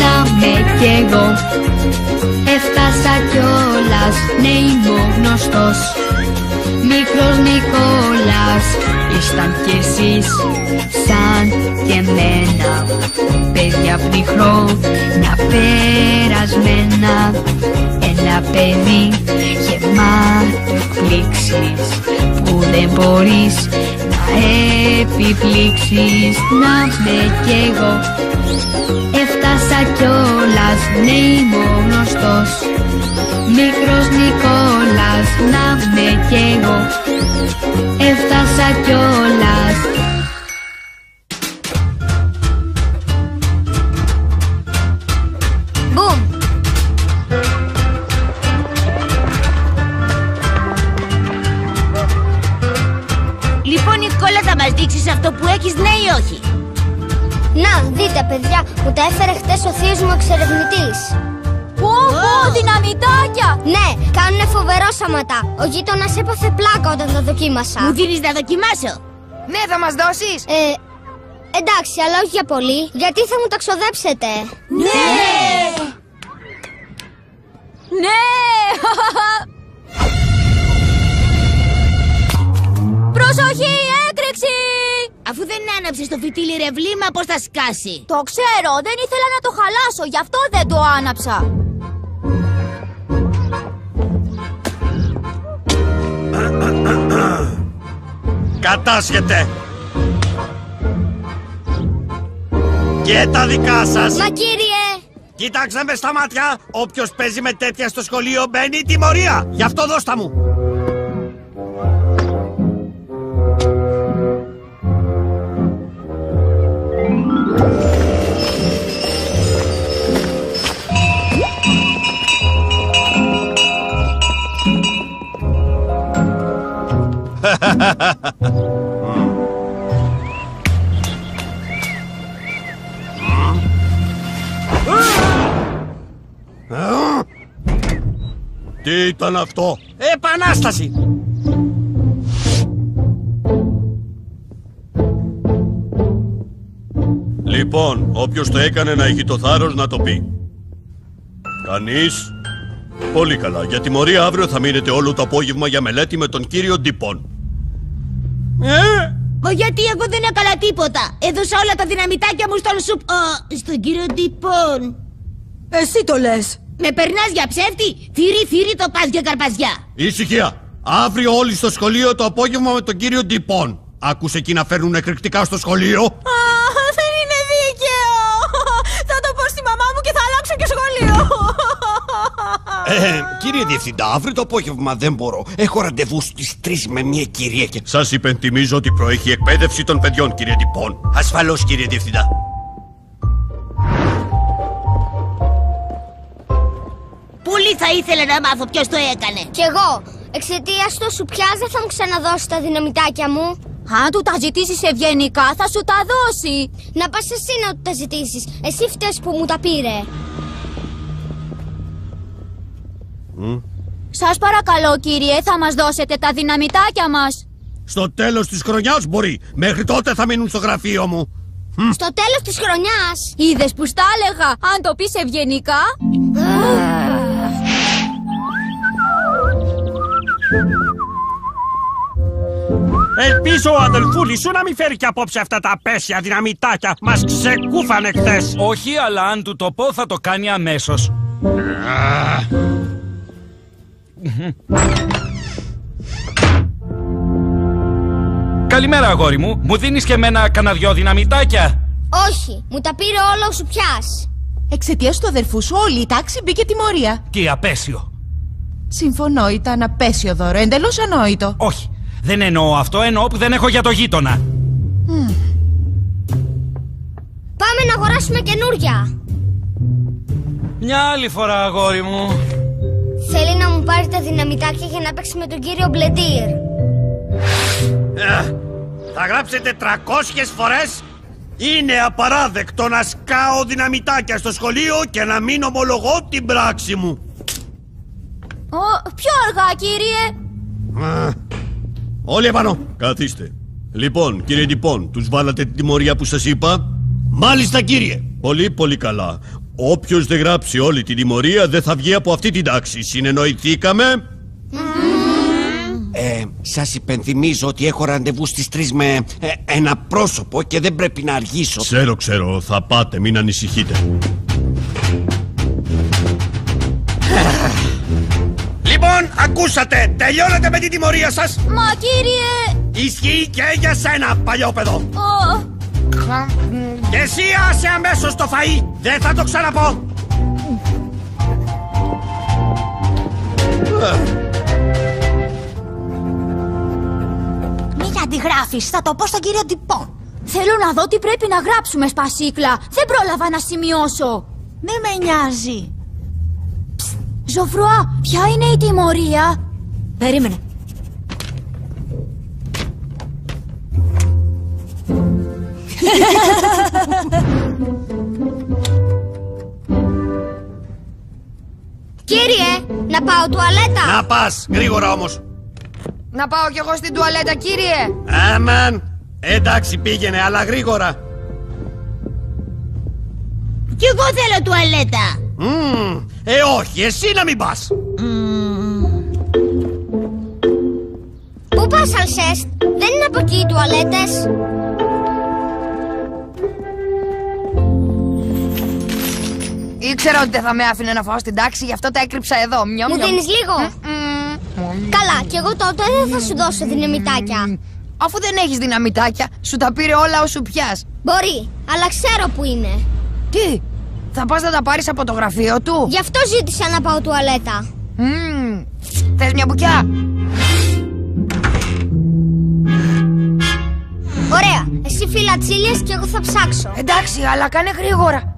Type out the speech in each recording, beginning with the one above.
Να με κι εγώ. Έφτασα κιόλας Ναι είμαι ο γνωστός. Μικρός Νικόλας Ήσταν κι εσείς. Σαν και εμένα Παιδιά πνιχρό Να περασμένα Ένα παιδί Γεμάτο εκπλήξεις Που δεν μπορείς Να επιπλήξεις. Να με κι εγώ. Έφτασα κιόλας, ναι είμαι ο γνωστός Μικρός Νικόλας, να με κι εγώ. Έφτασα κιόλας κάνουνε φοβερό σαματά. Ο γείτονας έπαθε πλάκα όταν τα δοκίμασα. Μου δίνεις να δοκιμάσω; Ναι, θα μας δώσεις. Ε, εντάξει, αλλά όχι για πολύ, γιατί θα μου τα ξοδέψετε; Ναι! Ναι! Προσοχή, έκρηξη! Αφού δεν άναψες το φυτίλι ρε βλήμα, πώς θα σκάσει; Το ξέρω, δεν ήθελα να το χαλάσω, γι' αυτό δεν το άναψα. Κατάσχετε! Και τα δικά σας! Μα κύριε, Κοίταξε με στα μάτια! Όποιος παίζει με τέτοια στο σχολείο μπαίνει τιμωρία! Γι' αυτό δώστα μου! Τι ήταν αυτό! Επανάσταση! Λοιπόν, όποιος το έκανε να έχει το θάρρος να το πει. Κανείς; Πολύ καλά. Για τιμωρία αύριο θα μείνετε όλο το απόγευμα για μελέτη με τον κύριο Ντυπών. Ε! Μα γιατί εγώ δεν έκανα τίποτα. Έδωσα όλα τα δυναμητάκια μου στον σουπ... Α, στον κύριο Ντυπών. Εσύ το λες. Με περνάς για ψεύτη. Θύρι, θύρι το πας για καρπαζιά. Ησυχία! Αύριο όλοι στο σχολείο το απόγευμα με τον κύριο Ντυπών. Άκουσε εκεί να φέρνουν εκρηκτικά στο σχολείο; Α, Ε, κύριε Διευθυντά, αύριο το απόγευμα δεν μπορώ. Έχω ραντεβού στις 3 με μια κυρία και. Σας υπενθυμίζω ότι προέχει η εκπαίδευση των παιδιών, κύριε Ντυπών. Ασφαλώς, κύριε Διευθυντά. Πολύ θα ήθελα να μάθω ποιος το έκανε. κι εγώ, εξαιτίας του σου πιάς δεν θα μου ξαναδώσει τα δυναμητάκια μου. Αν του τα ζητήσεις ευγενικά θα σου τα δώσει. Να πας εσύ να του τα ζητήσεις. Εσύ φταίς που μου τα πήρε. Σας παρακαλώ κύριε, θα μας δώσετε τα δυναμητάκια μας. Στο τέλος της χρονιάς μπορεί. Μέχρι τότε θα μείνουν στο γραφείο μου. Στο τέλος της χρονιάς. Είδες που στα έλεγα, αν το πεις ευγενικά. Ελπίζω ο αδελφούλης σου να μην φέρει και απόψε αυτά τα απέσια δυναμητάκια. Μας ξεκούφανε χθες. Όχι, αλλά αν του το πω θα το κάνει αμέσως. Καλημέρα, αγόρι μου. Μου δίνεις και εμένα κανένα δυο δυναμητάκια; Όχι, μου τα πήρε όλα ο σου πιάς. Εξαιτίας του αδερφού σου, όλη η τάξη μπήκε τιμωρία. Και απέσιο. Συμφωνώ, ήταν απέσιο δώρο, εντελώς ανόητο. Όχι, δεν εννοώ αυτό, εννοώ που δεν έχω για το γείτονα. Πάμε να αγοράσουμε καινούρια. Μια άλλη φορά, αγόρι μου. Θέλει να μου πάρει τα δυναμητάκια για να παίξει με τον κύριο Μπλεντήρ. Ε, θα γράψετε 300 φορές; Είναι απαράδεκτο να σκάω δυναμητάκια στο σχολείο και να μην ομολογώ την πράξη μου Ο, πιο αργά, κύριε. Α, Όλοι επάνω Καθίστε Λοιπόν, κύριε Ντυπών, τους βάλατε την τιμωρία που σας είπα; Μάλιστα κύριε. Πολύ, πολύ καλά. Όποιος δεν γράψει όλη την τιμωρία δεν θα βγει από αυτή την τάξη. Συνεννοηθήκαμε. Ε, σας υπενθυμίζω ότι έχω ραντεβού στις 3 με ε, ένα πρόσωπο και δεν πρέπει να αργήσω. Ξέρω, ξέρω. Θα πάτε, μην ανησυχείτε. Λοιπόν, ακούσατε. Τελειώνετε με την τιμωρία σας. Μα κύριε... Ισχύει και για σένα, παλιόπαιδο. Ω, Και εσύ άσε αμέσως το φαΐ. Δεν θα το ξαναπώ. Μη αντιγράφεις, θα το πω στον κύριο Ντυπών. Θέλω να δω τι πρέπει να γράψουμε, Σπασίκλα. Δεν πρόλαβα να σημειώσω. Μη με νοιάζει. Ζωφρουά, ποια είναι η τιμωρία; Περίμενε. Κύριε, να πάω τουαλέτα. Να πας, γρήγορα όμως. Να πάω κι εγώ στην τουαλέτα, κύριε. Αμάν. Εντάξει, πήγαινε, αλλά γρήγορα. Κι εγώ θέλω τουαλέτα. Μμμ, ε, όχι, εσύ να μην πας. Πού πας, Αλσέστ; Δεν είναι από εκεί οι τουαλέτες. Ήξερα ότι δεν θα με άφηνε να φάω στην τάξη, γι' αυτό τα έκρυψα εδώ. Μιαμ, Μου μιαμ. δίνεις λίγο; Καλά, κι εγώ τότε δεν θα σου δώσω δυναμητάκια. Αφού δεν έχεις δυναμητάκια, σου τα πήρε όλα όσου πιάς. Μπορεί, αλλά ξέρω που είναι. Τι, θα πας να τα πάρεις από το γραφείο του; Γι' αυτό ζήτησα να πάω τουαλέτα. Μμμ, Θες μια μπουκιά; Ωραία, εσύ φύλλα τσίλιες και εγώ θα ψάξω. Εντάξει, αλλά κάνε γρήγορα.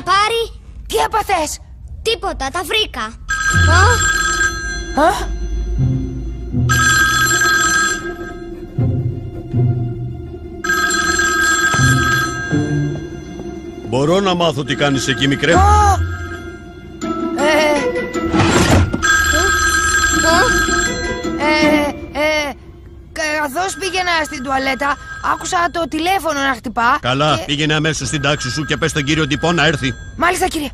Να πάρει Τι έπαθες. τίποτα, τα βρήκα. Α, Μπορώ να μάθω τι κάνεις εκεί, μικρέ. α. Ε, ε, ε, καθώς πήγαινα στην τουαλέτα, άκουσα το τηλέφωνο να χτυπά. Καλά, και- πήγαινε αμέσως στην τάξη σου και πες στον κύριο Ντυπών να έρθει. Μάλιστα, κύριε.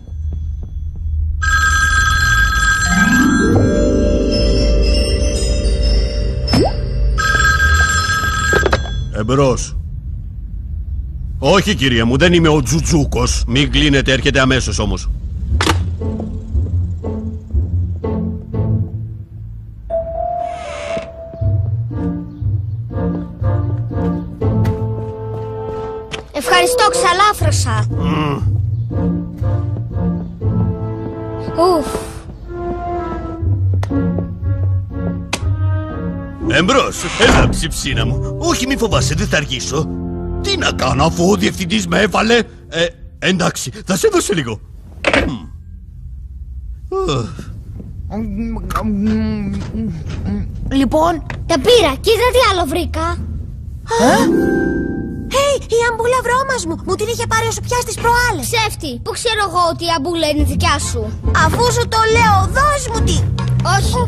Εμπρός. Όχι, κυρία μου, δεν είμαι ο Τζουτζούκος. Μην κλείνετε, έρχεται αμέσως όμως. Ευχαριστώ, ξαλάφρωσα. Ουφ, Εμπρός, έλα ψιψίνα μου. Όχι, μη φοβάσαι, δεν θα αργήσω. Τι να κάνω αφού ο διευθυντής με έβαλε... Ε, εντάξει, θα σε δώσω λίγο. Μμ. Ουφ. Λοιπόν, τα πήρα. Κοίτα τι άλλο βρήκα. Hey, η αμπούλα βρώμας μου. Μου την είχε πάρει ο Σουπιάς τις προάλλες. Ψεύτη, πού ξέρω εγώ ότι η αμπούλα είναι δικιά σου. Αφού σου το λέω, δώσ' μου τη. Όχι.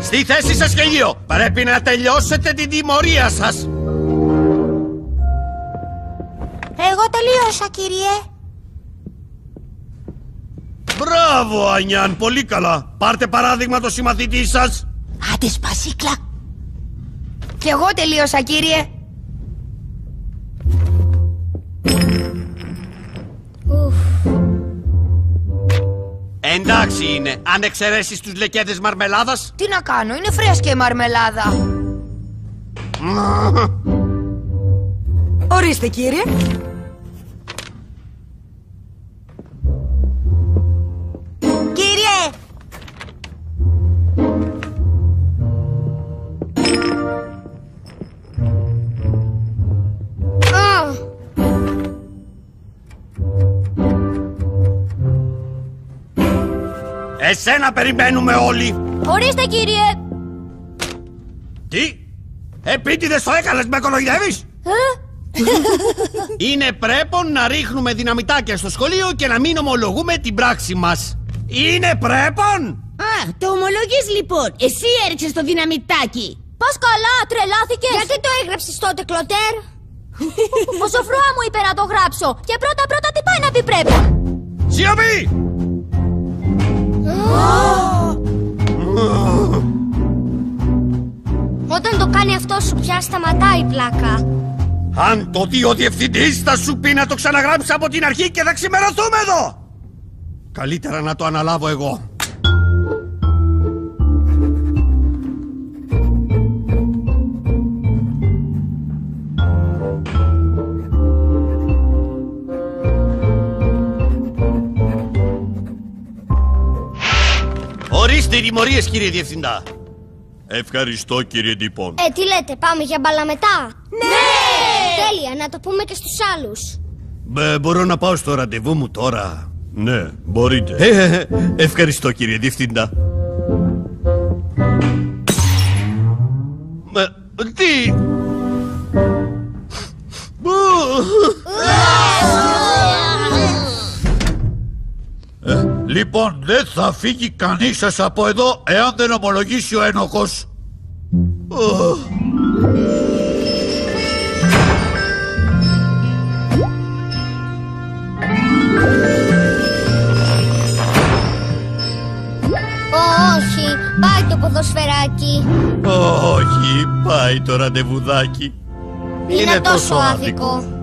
Στη θέση σας γελίο. Πρέπει να τελειώσετε την τιμωρία σας. Εγώ τελείωσα, κύριε. Μπράβο, Ανιάν, πολύ καλά. Πάρτε παράδειγμα το συμμαθητή σας. Άντε, Σπασίκλα. κι εγώ τελείωσα, κύριε. Ουφ. Εντάξει είναι, αν εξαιρέσεις τους λεκέδες μαρμελάδας. Τι να κάνω, είναι φρέσκια η μαρμελάδα. Ορίστε, κύριε. Κύριε, Εσένα περιμένουμε όλοι. ορίστε, κύριε. Τι, Επίτηδες το έκανες, με κολοϊδεύεις! Είναι πρέπον να ρίχνουμε δυναμητάκια στο σχολείο και να μην ομολογούμε την πράξη μας. Είναι πρέπον! Α, το ομολογείς λοιπόν. Εσύ έριξες το δυναμητάκι. Πας καλά, τρελάθηκες. Γιατί το έγραψες τότε, Κλωτέρ; Ο σοφρόα μου είπε να το γράψω. Και πρώτα πρώτα τι πάει να πει πρέπει; Σιωπή! Αυτό σου πια σταματάει η πλάκα. Αν το δει ο διευθυντής θα σου πει να το ξαναγράψει από την αρχή και θα ξημερωθούμε εδώ! Καλύτερα να το αναλάβω εγώ. Ορίστε οι τιμωρίες κύριε Διευθυντά. Ευχαριστώ κύριε Ντυπών. Ε, τι λέτε, πάμε για μπαλά μετά; Ναι! Τέλεια, να το πούμε και στους άλλους. Ε, μπορώ να πάω στο ραντεβού μου τώρα; Ναι, μπορείτε. Ε, ε, ε, ευχαριστώ κύριε Διευθυντά. Ε, τι... λοιπόν, δεν θα φύγει κανείς σας από εδώ εάν δεν ομολογήσει ο ένοχος. Ω. Ω, όχι, πάει το ποδοσφαιράκι. Όχι, πάει το ραντεβουδάκι. Είναι τόσο άδικο.